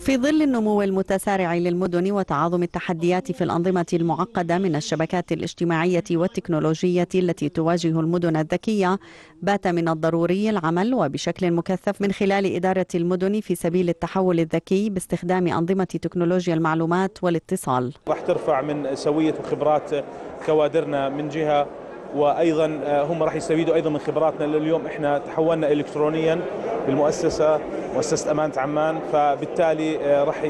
في ظل النمو المتسارع للمدن وتعاظم التحديات في الأنظمة المعقدة من الشبكات الاجتماعية والتكنولوجية التي تواجه المدن الذكية بات من الضروري العمل وبشكل مكثف من خلال إدارة المدن في سبيل التحول الذكي باستخدام أنظمة تكنولوجيا المعلومات والاتصال. راح ترفع من سوية وخبرات كوادرنا من جهة وأيضا هم راح يستفيدوا أيضا من خبراتنا. اليوم إحنا تحولنا الكترونيا بالمؤسسة مؤسسه أمانة عمان فبالتالي راح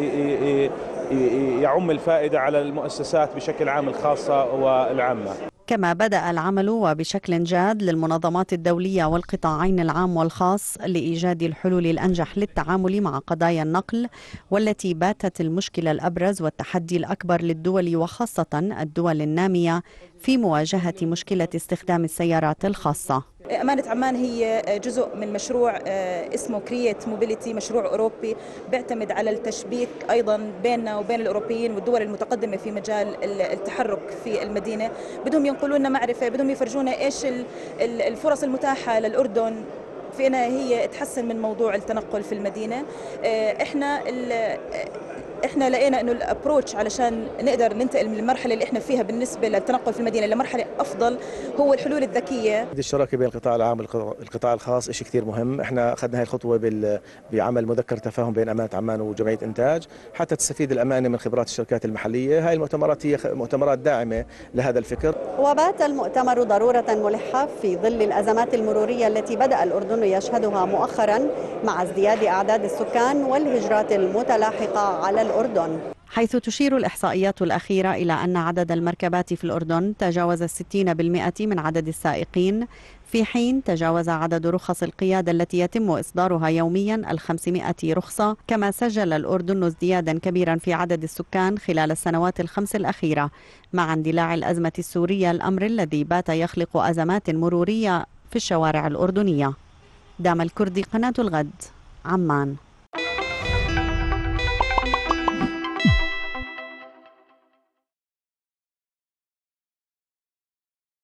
يعم الفائدة على المؤسسات بشكل عام الخاصة والعامة. كما بدأ العمل وبشكل جاد للمنظمات الدولية والقطاعين العام والخاص لإيجاد الحلول الأنجح للتعامل مع قضايا النقل والتي باتت المشكلة الأبرز والتحدي الأكبر للدول وخاصة الدول النامية في مواجهة مشكلة استخدام السيارات الخاصة. أمانة عمان هي جزء من مشروع اسمه Create Mobility مشروع أوروبي بيعتمد على التشبيك أيضا بيننا وبين الأوروبيين والدول المتقدمة في مجال التحرك في المدينة. بدهم ينقلوا لنا معرفة بدهم يفرجونا إيش الفرص المتاحة للأردن. فينا هي تحسن من موضوع التنقل في المدينة. إحنا إحنا لقينا إنه ال approach علشان نقدر ننتقل من المرحلة اللي إحنا فيها بالنسبة للتنقل في المدينة لمرحلة أفضل هو الحلول الذكية. الشراكة بين القطاع العام والقطاع الخاص شيء كثير مهم. إحنا أخذنا هاي الخطوة بعمل مذكر تفاهم بين أمانة عمان وجمعية إنتاج. حتى تستفيد الأمانة من خبرات الشركات المحلية. هاي المؤتمرات هي مؤتمرات داعمة لهذا الفكر. وبات المؤتمر ضرورة ملحة في ظل الأزمات المرورية التي بدأ الأردن يشهدها مؤخرا. مع ازدياد أعداد السكان والهجرات المتلاحقة على الأردن. حيث تشير الإحصائيات الأخيرة إلى أن عدد المركبات في الأردن تجاوز الستين بالمئة من عدد السائقين في حين تجاوز عدد رخص القيادة التي يتم إصدارها يوميا الخمسمائة رخصة كما سجل الأردن ازديادا كبيرا في عدد السكان خلال السنوات الخمس الأخيرة مع اندلاع الأزمة السورية الأمر الذي بات يخلق أزمات مرورية في الشوارع الأردنية. دام الكردي قناة الغد عمان.